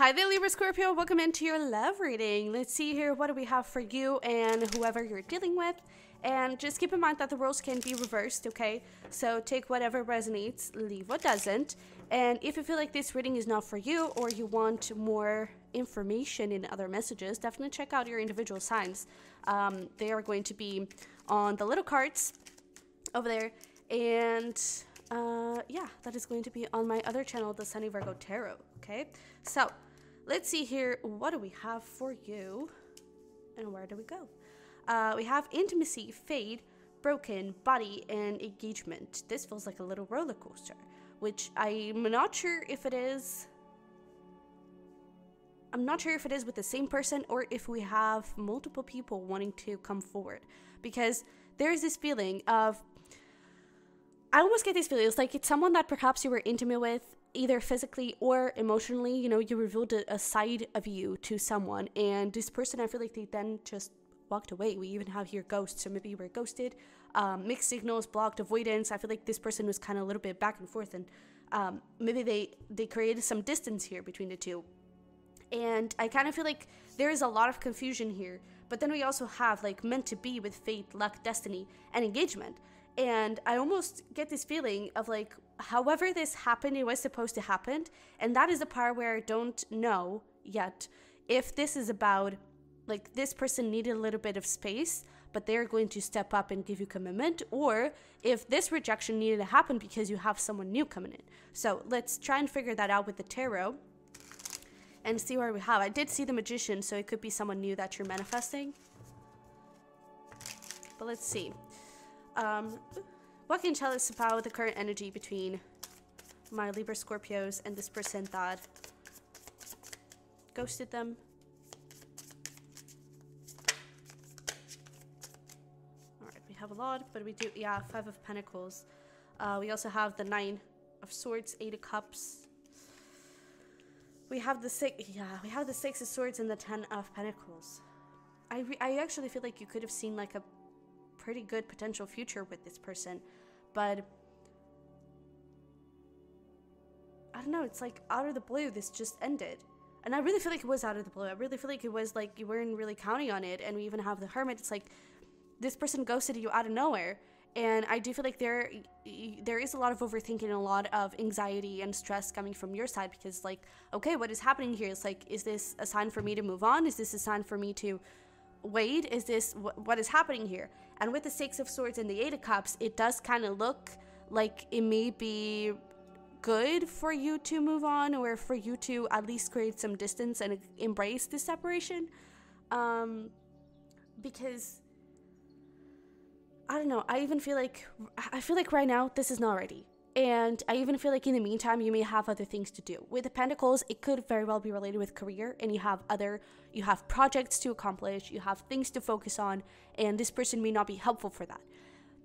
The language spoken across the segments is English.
Hi there, Libra Scorpio. Welcome into your love reading. Let's see here. What do we have for you and whoever you're dealing with? And just keep in mind that the roles can be reversed, okay? So take whatever resonates, leave what doesn't. And if you feel like this reading is not for you or you want more information in other messages, definitely check out your individual signs. Um, they are going to be on the little cards over there. And uh, yeah, that is going to be on my other channel, the Sunny Virgo Tarot, okay? So let's see here. What do we have for you? And where do we go? Uh, we have intimacy, fate, broken, body, and engagement. This feels like a little roller coaster, which I'm not sure if it is. I'm not sure if it is with the same person or if we have multiple people wanting to come forward because there's this feeling of. I almost get these feelings like it's someone that perhaps you were intimate with either physically or emotionally, you know, you revealed a, a, side of you to someone, and this person, I feel like they then just walked away. We even have here ghosts, so maybe you were ghosted, um, mixed signals, blocked, avoidance. I feel like this person was kind of a little bit back and forth, and um, maybe they they created some distance here between the two. And I kind of feel like there is a lot of confusion here, but then we also have like meant to be with fate, luck, destiny, and engagement. And I almost get this feeling of like, however this happened, it was supposed to happen. And that is the part where I don't know yet if this is about like this person needed a little bit of space, but they're going to step up and give you commitment, or if this rejection needed to happen because you have someone new coming in. So let's try and figure that out with the tarot and see where we have. I did see the magician, so it could be someone new that you're manifesting. But let's see. Um, what can tell us about the current energy between my Libra Scorpios and this person that ghosted them? Alright, we have a lot, but we do, yeah, Five of Pentacles. Uh, we also have the Nine of Swords, Eight of Cups. We have the six, yeah, we have the Six of Swords and the Ten of Pentacles. I, I actually feel like you could have seen like a pretty good potential future with this person, but I don't know, it's like out of the blue, this just ended. And I really feel like it was out of the blue. I really feel like it was like you weren't really counting on it. And we even have the hermit. It's like this person ghosted you out of nowhere. And I do feel like there there is a lot of overthinking and a lot of anxiety and stress coming from your side because like, okay, what is happening here? It's like, is this a sign for me to move on? Is this a sign for me to wait? Is this wh- what is happening here? And with the Six of Swords and the Eight of Cups, it does kind of look like it may be good for you to move on or for you to at least create some distance and embrace this separation. Um, because I don't know, I even feel like I feel like right now this is not ready. And I even feel like in the meantime, you may have other things to do. With the Pentacles, it could very well be related with career, and you have other, you have projects to accomplish, you have things to focus on, and this person may not be helpful for that.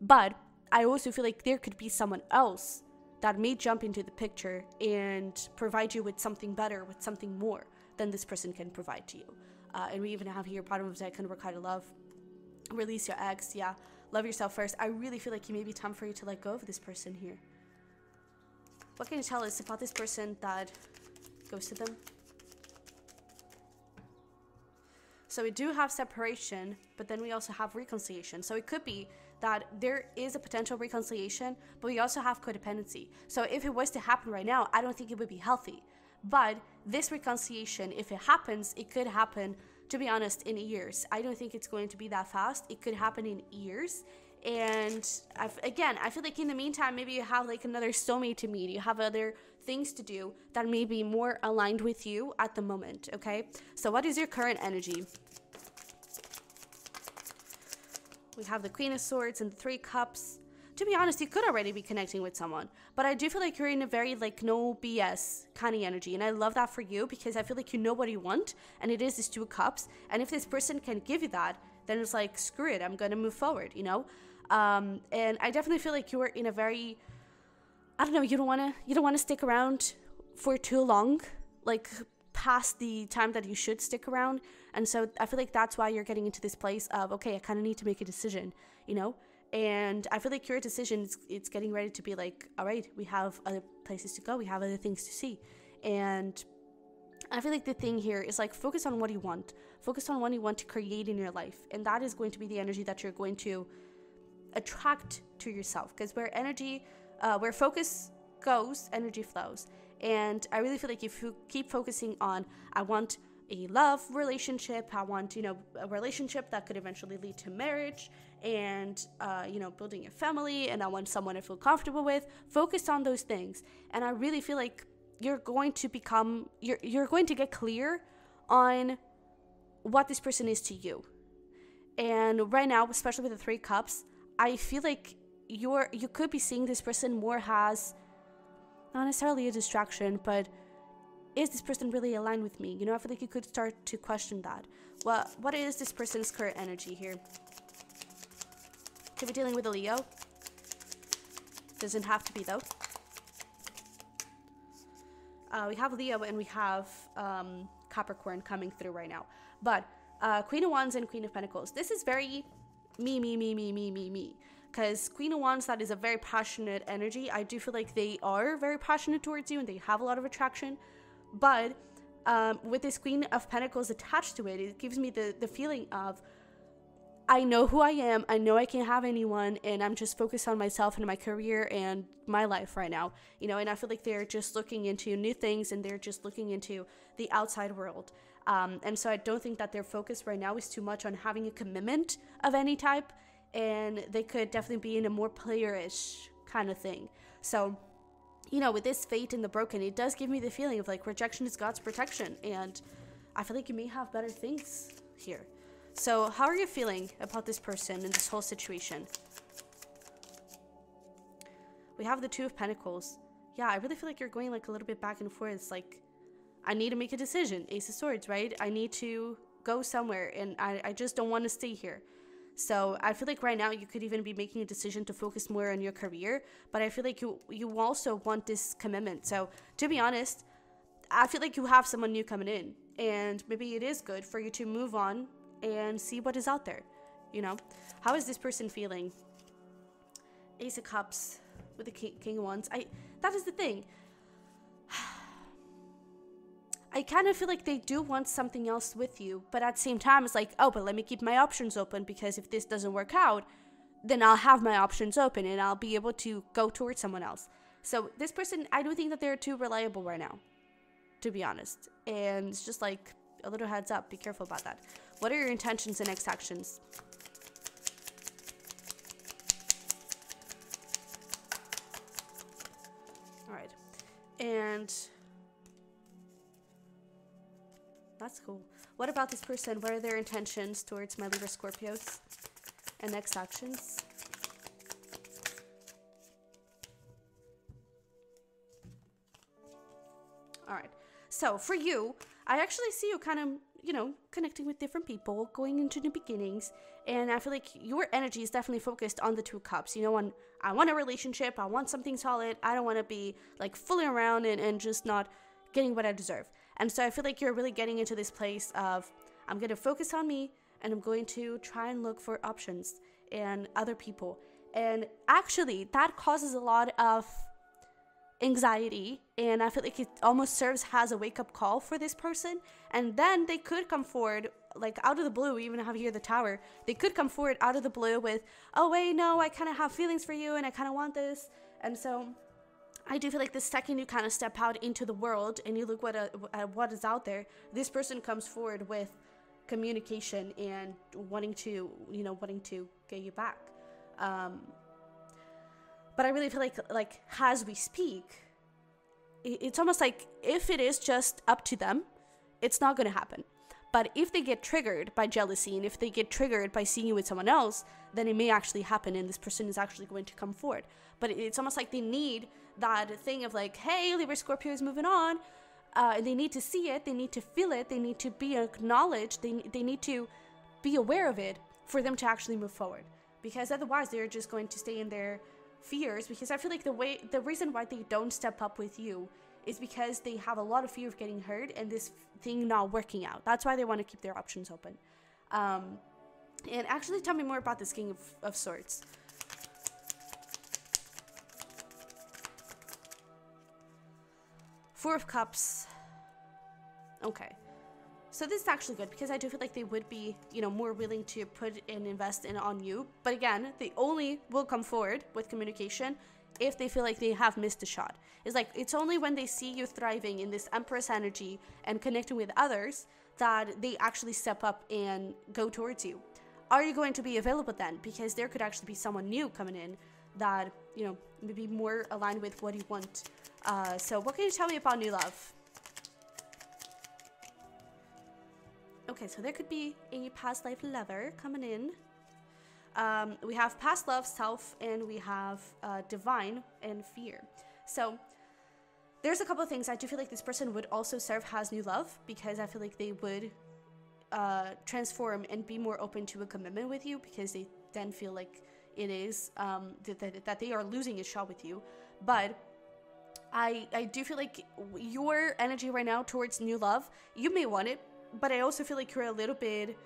But I also feel like there could be someone else that may jump into the picture and provide you with something better, with something more than this person can provide to you. Uh, and we even have here bottom of the deck, of love. Release your ex, yeah. Love yourself first. I really feel like it may be time for you to let go of this person here. What can you tell us about this person that ghosted them? So we do have separation, but then we also have reconciliation. So it could be that there is a potential reconciliation, but we also have codependency. So if it was to happen right now, I don't think it would be healthy. But this reconciliation, if it happens, it could happen, to be honest, in years. I don't think it's going to be that fast. It could happen in years and I've, again i feel like in the meantime maybe you have like another soulmate to meet you have other things to do that may be more aligned with you at the moment okay? So what is your current energy? We have the queen of swords and three cups. To be honest you could already be connecting with someone but i do feel like you're in a very like no bs kind of energy and i love that for you because i feel like you know what you want and it is these two cups and if this person can give you that then it's like screw it i'm gonna move forward you know um, and I definitely feel like you were in a very, I don't know, you don't want to, you don't want to stick around for too long, like past the time that you should stick around. And so I feel like that's why you're getting into this place of, okay, I kind of need to make a decision, you know? And I feel like your decision, is, it's getting ready to be like, all right, we have other places to go, we have other things to see. And I feel like the thing here is like focus on what you want. Focus on what you want to create in your life. And that is going to be the energy that you're going to attract to yourself. Because where energy, uh, where focus goes, energy flows. And I really feel like if you keep focusing on, I want a love relationship, I want, you know, a relationship that could eventually lead to marriage and, uh, you know, building a family, and I want someone I feel comfortable with, focus on those things. And I really feel like you're going to become, you're, you're going to get clear on what this person is to you. And right now, especially with the three cups, I feel like you're you could be seeing this person more as not necessarily a distraction, but is this person really aligned with me? You know, I feel like you could start to question that. Well, what is this person's current energy here? Could be dealing with a Leo. Doesn't have to be though. Uh, we have Leo and we have um, Capricorn coming through right now. But uh, Queen of Wands and Queen of Pentacles. This is very me, me, me, me, me, me, me because Queen of Wands, that is a very passionate energy. I do feel like they are very passionate towards you and they have a lot of attraction. But um, with this Queen of Pentacles attached to it, it gives me the, the feeling of I know who I am, I know I can't have anyone, and I'm just focused on myself and my career and my life right now. You know, and I feel like they're just looking into new things and they're just looking into the outside world. Um, and so I don't think that their focus right now is too much on having a commitment of any type and they could definitely be in a more playerish kind of thing. So, you know, with this fate and the broken, it does give me the feeling of like rejection is God's protection, and I feel like you may have better things here. So, how are you feeling about this person and this whole situation? We have the Two of Pentacles. Yeah, I really feel like you're going like a little bit back and forth. It's like, I need to make a decision. Ace of Swords, right? I need to go somewhere, and I, I just don't want to stay here. So I feel like right now you could even be making a decision to focus more on your career, but I feel like you you also want this commitment. So to be honest, I feel like you have someone new coming in, and maybe it is good for you to move on and see what is out there. You know, how is this person feeling? Ace of Cups with the King, King of Wands. I that is the thing. I kind of feel like they do want something else with you, but at the same time, it's like, oh, but let me keep my options open because if this doesn't work out, then I'll have my options open and I'll be able to go towards someone else. So this person, I don't think that they're too reliable right now, to be honest. And it's just like a little heads up, be careful about that. What are your intentions and next actions? All right. And that's cool. What about this person? What are their intentions towards my Libra Scorpios? And next actions? Alright. So, for you, I actually see you kind of, you know, connecting with different people, going into new beginnings, and I feel like your energy is definitely focused on the two cups. You know, on I want a relationship, I want something solid, I don't want to be like fooling around and, and just not getting what I deserve. And so I feel like you're really getting into this place of I'm going to focus on me and I'm going to try and look for options and other people. And actually, that causes a lot of anxiety and i feel like it almost serves as a wake-up call for this person and then they could come forward like out of the blue we even have here the tower they could come forward out of the blue with oh wait no i kind of have feelings for you and i kind of want this and so I do feel like the second you kind of step out into the world and you look what uh, at what is out there, this person comes forward with communication and wanting to, you know, wanting to get you back. Um, but I really feel like, like as we speak, it's almost like if it is just up to them, it's not going to happen. But if they get triggered by jealousy and if they get triggered by seeing you with someone else, then it may actually happen and this person is actually going to come forward. But it's almost like they need that thing of like, hey, Libra Scorpio is moving on. Uh, they need to see it, they need to feel it, they need to be acknowledged, they, they need to be aware of it for them to actually move forward. Because otherwise, they're just going to stay in their fears. Because I feel like the way, the reason why they don't step up with you is because they have a lot of fear of getting hurt and this thing not working out. That's why they want to keep their options open. Um, and actually, tell me more about this King of, of Swords. Four of Cups. Okay. So this is actually good because I do feel like they would be, you know, more willing to put and invest in on you. But again, they only will come forward with communication if they feel like they have missed a shot. It's like it's only when they see you thriving in this empress energy and connecting with others that they actually step up and go towards you. Are you going to be available then? Because there could actually be someone new coming in that, you know, maybe more aligned with what you want. Uh, so what can you tell me about new love? Okay, so there could be a past life lover coming in. Um, we have past love, self, and we have uh, divine and fear. So there's a couple of things I do feel like this person would also serve as new love because I feel like they would uh, transform and be more open to a commitment with you because they then feel like it is um, that, that, they are losing a shot with you. But I I do feel like your energy right now towards new love, you may want it, but I also feel like you're a little bit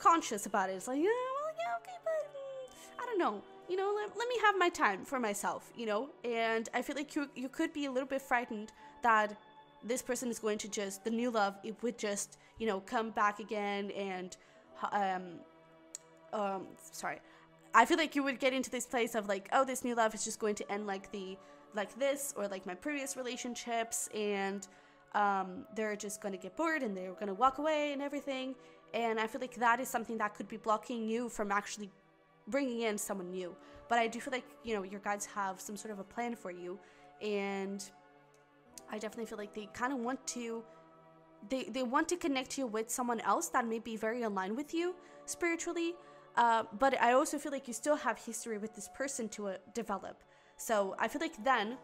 conscious about it. It's like, yeah, well, yeah, okay, but mm, I don't know. You know, let, let me have my time for myself, you know? And I feel like you, you could be a little bit frightened that this person is going to just, the new love, it would just, you know, come back again and, um, um, sorry. I feel like you would get into this place of like, oh, this new love is just going to end like the, like this or like my previous relationships and um, they're just going to get bored and they're going to walk away and everything. And I feel like that is something that could be blocking you from actually bringing in someone new. But I do feel like, you know, your guides have some sort of a plan for you. And I definitely feel like they kind of want to. They, they want to connect you with someone else that may be very aligned with you spiritually, uh, but I also feel like you still have history with this person to uh, develop. So I feel like then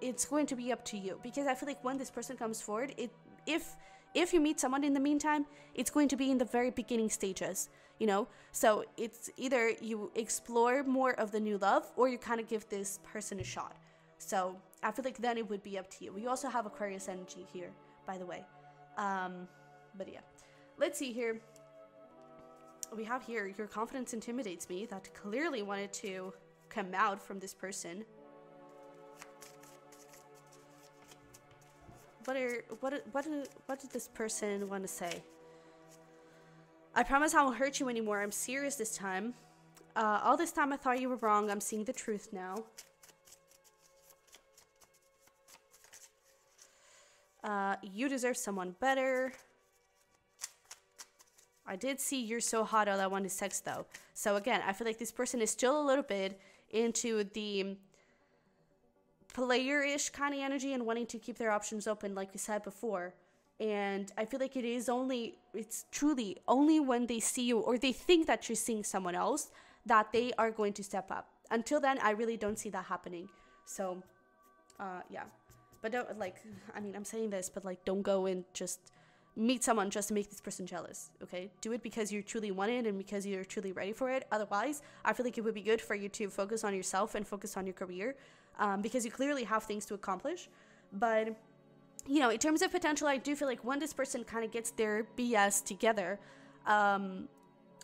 it's going to be up to you because I feel like when this person comes forward, it if if you meet someone in the meantime, it's going to be in the very beginning stages, you know? So it's either you explore more of the new love or you kind of give this person a shot. So I feel like then it would be up to you. We also have Aquarius energy here, by the way. Um, but yeah, let's see here. We have here your confidence intimidates me. That clearly wanted to come out from this person. what are what what what did this person want to say? I promise I won't hurt you anymore. I'm serious this time. Uh, all this time I thought you were wrong. I'm seeing the truth now. Uh, you deserve someone better. I did see you're so hot all I want is sex though. So again, I feel like this person is still a little bit into the player-ish kind of energy and wanting to keep their options open like we said before. And i feel like it is only it's truly only when they see you or they think that you're seeing someone else that they are going to step up. Until then i really don't see that happening. So uh yeah. But don't like i mean i'm saying this but like don't go and just meet someone just to make this person jealous okay do it because you truly want it and because you're truly ready for it otherwise i feel like it would be good for you to focus on yourself and focus on your career um, because you clearly have things to accomplish. But you know, in terms of potential, I do feel like when this person kind of gets their BS together, um,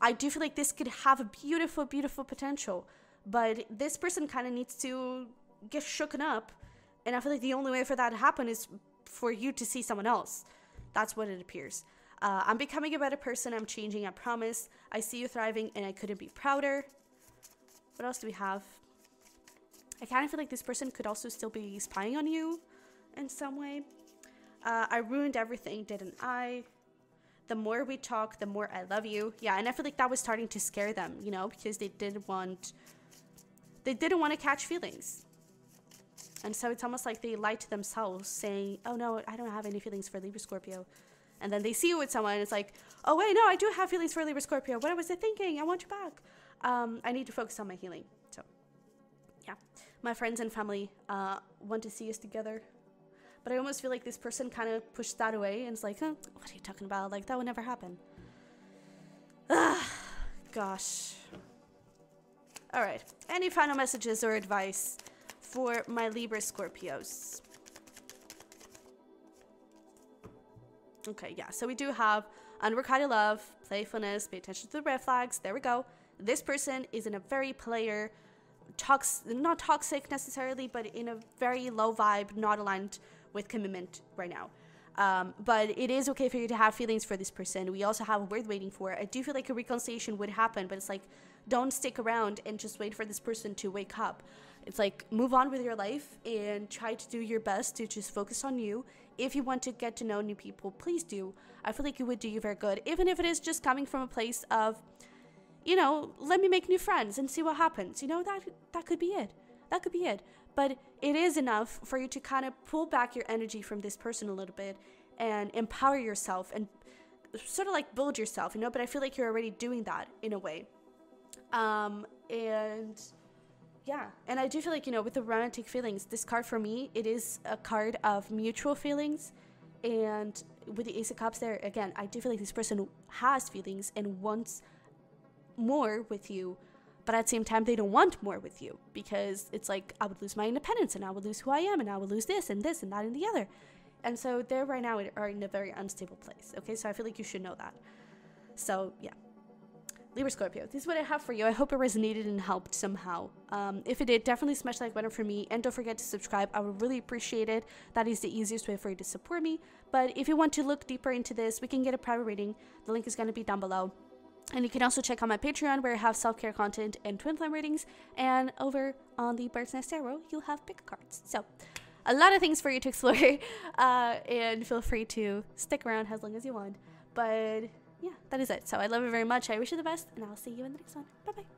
I do feel like this could have a beautiful, beautiful potential. But this person kind of needs to get shooken up, and I feel like the only way for that to happen is for you to see someone else. That's what it appears. Uh, I'm becoming a better person. I'm changing. I promise. I see you thriving, and I couldn't be prouder. What else do we have? I kind of feel like this person could also still be spying on you in some way. Uh, I ruined everything, didn't I? The more we talk, the more I love you. Yeah, and I feel like that was starting to scare them, you know, because they didn't want they didn't want to catch feelings. And so it's almost like they lie to themselves, saying, "Oh no, I don't have any feelings for Libra Scorpio." And then they see you with someone, and it's like, "Oh wait, no, I do have feelings for Libra Scorpio. What was I thinking? I want you back. Um, I need to focus on my healing." So, yeah my friends and family uh, want to see us together. But I almost feel like this person kind of pushed that away and it's like, huh, what are you talking about? Like, that would never happen. Gosh. All right. Any final messages or advice for my Libra Scorpios? Okay, yeah. So we do have unrequited love, playfulness, pay attention to the red flags. There we go. This person is in a very player tox not toxic necessarily, but in a very low vibe, not aligned with commitment right now. Um, but it is okay for you to have feelings for this person. We also have a word waiting for. I do feel like a reconciliation would happen, but it's like, don't stick around and just wait for this person to wake up. It's like, move on with your life and try to do your best to just focus on you. If you want to get to know new people, please do. I feel like it would do you very good, even if it is just coming from a place of, you know, let me make new friends and see what happens. You know, that that could be it. That could be it. But it is enough for you to kind of pull back your energy from this person a little bit and empower yourself and sort of like build yourself, you know, but I feel like you're already doing that in a way. Um and yeah, and I do feel like, you know, with the romantic feelings, this card for me, it is a card of mutual feelings and with the Ace of Cups there, again, I do feel like this person has feelings and wants more with you, but at the same time, they don't want more with you because it's like I would lose my independence and I would lose who I am and I would lose this and this and that and the other. And so they're right now are in a very unstable place. Okay, so I feel like you should know that. So yeah. Libra Scorpio, this is what I have for you. I hope it resonated and helped somehow. Um, if it did, definitely smash like button for me and don't forget to subscribe. I would really appreciate it. That is the easiest way for you to support me. But if you want to look deeper into this, we can get a private reading. The link is going to be down below. And you can also check out my Patreon where I have self care content and twin flame readings. And over on the Bird's Nest Tarot, you'll have pick cards. So, a lot of things for you to explore. Uh, and feel free to stick around as long as you want. But yeah, that is it. So, I love you very much. I wish you the best, and I'll see you in the next one. Bye bye.